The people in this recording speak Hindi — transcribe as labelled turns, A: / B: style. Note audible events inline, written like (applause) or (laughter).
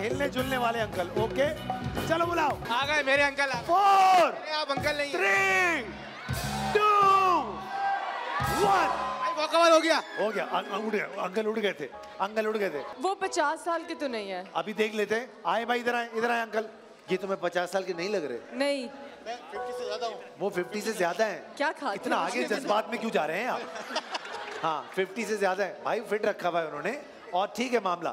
A: हिलने जुलने वाले अंकल ओके? चलो बुलाओ।
B: आ गए मेरे अंकल।
A: फोर
B: आप अंकल नहीं
A: थ्री टू वन
B: भाई हो गया।
A: हो गया। अं-, अं, उड़ गए। अंकल उड़ गए थे। अंकल उड़ गए थे।
C: वो पचास साल के तो नहीं है।
A: अभी देख लेते हैं। आए भाई इधर आए इधर आए अंकल। ये तुम्हें पचास साल के नहीं लग रहे?
C: नहीं।
A: वो फिफ्टी से ज़्यादा है।
C: क्या खा
A: इतना आगे जज्बात में क्यों जा रहे हैं आप? (laughs) हाँ फिफ्टी से ज़्यादा है। भाई फिट रखा हुआ है उन्होंने। और ठीक है मामला।